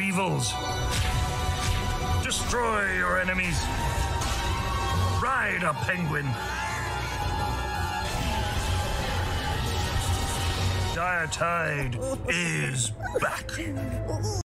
evils. Destroy your enemies. Ride a penguin. Dire Tide is back.